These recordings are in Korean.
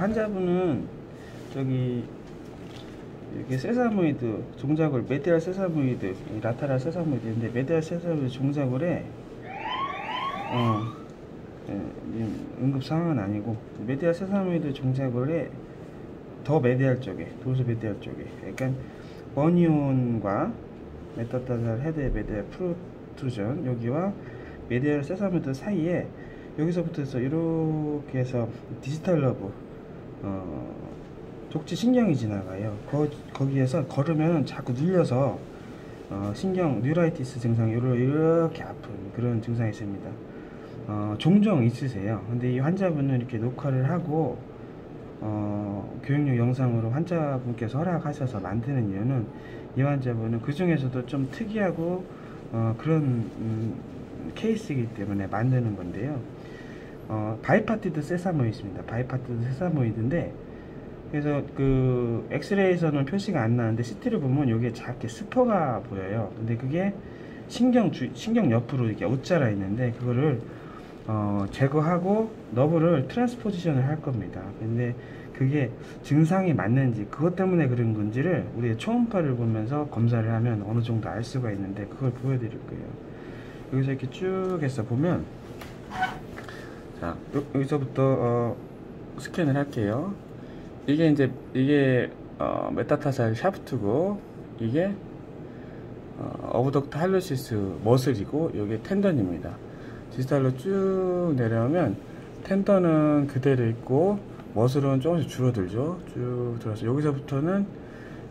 환자분은 저기 이렇게 sesamoid 종자골 medial sesamoid 이 lateral sesamoid인데 medial sesamoid 종자골에. 어, 예, 이 응급 상황은 아니고 medial sesamoid 종자골에 더 medial 쪽에 dorsomedial 쪽에. 약간 bunion과 metatarsal head medial protrusion 여기와 medial sesamoid 사이에 여기서부터 해서 이렇게 해서 digital nerve 어, 족지 신경이 지나가요. 거, 거기에서 걸으면 자꾸 눌려서 어, 신경 neuritis 증상이 이렇게 아픈 그런 증상이 있습니다. 어, 종종 있으세요. 근데 이 환자분은 이렇게 녹화를 하고 어, 교육용 영상으로 환자분께서 허락하셔서 만드는 이유는 이 환자분은 그 중에서도 좀 특이하고 어, 그런 음, 케이스이기 때문에 만드는 건데요. 어, bipartite sesamoid입니다. bipartite sesamoid인데 그래서 그 엑스레이에서는 표시가 안 나는데 CT를 보면 여기에 작게 spur가 보여요. 근데 그게 신경 주, 신경 옆으로 이렇게 웃자라 있는데 그거를 어, 제거하고 nerve를 transposition을 할 겁니다. 근데 그게 증상이 맞는지 그것 때문에 그런 건지를 우리 초음파를 보면서 검사를 하면 어느 정도 알 수가 있는데 그걸 보여드릴 거예요. 여기서 이렇게 쭉 해서 보면 자 여기서부터 어, 스캔을 할게요. 이게 이제 이게 어, metatarsal shaft고 이게 어, abductor hallucis muscle이고 이게 tendon입니다. distal로 쭉 내려오면 tendon은 그대로 있고 muscle은 조금씩 줄어들죠. 쭉 들어서 여기서부터는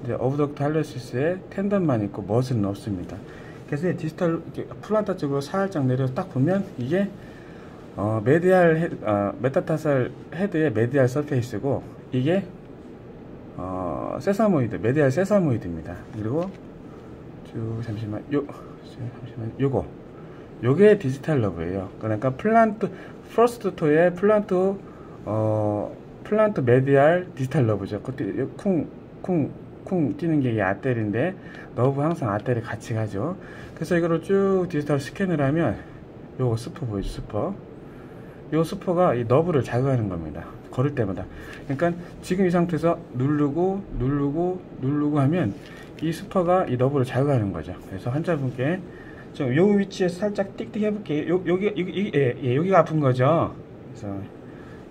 이제 abductor hallucis에 tendon만 있고 muscle은 없습니다. 그래서 distal plantar 쪽으로 살짝 내려서 딱 보면 이게 어, medial hea, 어, metatarsal head의 medial surface고 이게 어, sesamoid medial sesamoid입니다. 그리고 쭉 잠시만 요 잠시만 요거 요게 디지털 러브예요. 그러니까 plantar first toe의 plantar 어 plantar medial digital nerve죠. 그때 쿵쿵 쿵 뛰는 게 artery인데 nerve 항상 artery 이 같이 가죠. 그래서 이거를 쭉 distal 스캔을 하면 요거 spur 보이죠 spur 요 spur가 이 nerve를 자극하는 겁니다. 걸을 때마다. 그러니까 지금 이 상태에서 누르고 누르고 누르고 하면 이 spur가 이 nerve를 자극하는 거죠. 그래서 환자분께 좀 요 위치에서 살짝 띡띡 해볼게요. 요, 여기, 여기, 예, 예, 여기가 아픈 거죠. 그래서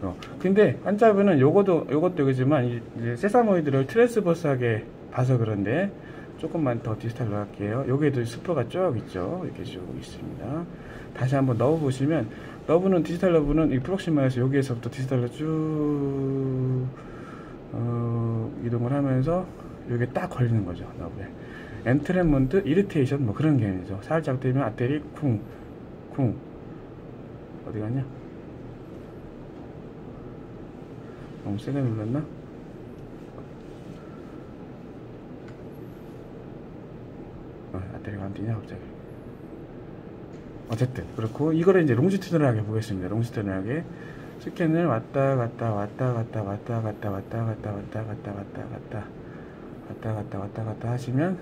어. 근데 환자분은 요것도 요것도 여기지만 이제 sesamoid를 transverse하게 봐서 그런데 조금만 더 distal로 할게요. 여기에도 spur가 쭉 있죠. 이렇게 쭉 있습니다. 다시 한번 넣어 보시면 nerve는 digital nerve는 이 proximal에서 여기에서부터 distal로 쭉 어, 이동을 하면서 여기에 딱 걸리는 거죠 nerve에 entrapment irritation 뭐 그런 개념이죠 살짝 대면 artery 쿵쿵 어디 갔냐 너무 세게 눌렀나 어, 아테리가 안 뛰냐 갑자기 어쨌든 그렇고 이거를 이제 롱지튜드널하게 보겠습니다. 롱지튜드널하게. 스캔을 왔다 갔다 왔다 갔다 왔다 갔다 왔다 갔다 왔다 갔다 왔다 갔다 왔다 갔다 왔다 갔다 하시면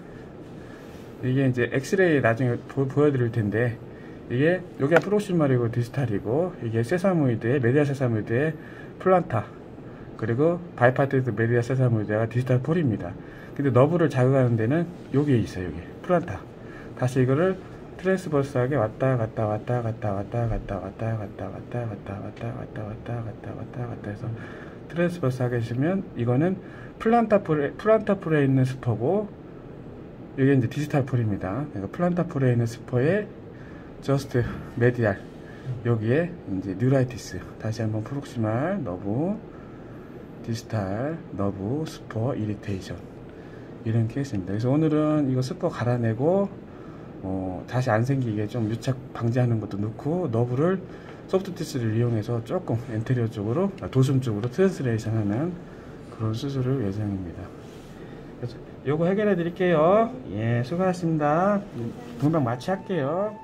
이게 이제 엑스레이 나중에 보, 여드릴 텐데 이게 여기가 proximal이고 distal이고 이게 sesamoid의 medial sesamoid의 plantar 그리고 bipartite medial sesamoid가 distal pole입니다. 근데 nerve를 자극하는 데는 여기에 있어요. 여기 plantar. 다시 이거를 transverse하게 왔다 갔다 왔다 갔다 왔다 갔다 왔다 갔다 왔다 갔다 왔다 갔다 왔다 갔다 왔다 갔다 해서 transverse 하게 해주면 이거는 plantar pole에 plantar pole에 있는 spur고 이게 이제 distal pole입니다. 그러니까 plantar pole에 있는 spur에 just medial 여기에 이제 neuritis 다시 한번 proximal nerve distal nerve spur irritation 이런 케이스입니다. 그래서 오늘은 이거 spur 갈아내고 어, 다시 안 생기게 좀 유착 방지하는 것도 넣고 nerve를 soft tissue를 이용해서 조금 anterior 쪽으로 아, dorsum 쪽으로 translation 하는 그런 수술을 예정입니다. 그래서 요거 해결해 드릴게요. 예 수고하셨습니다. 동방 마취할게요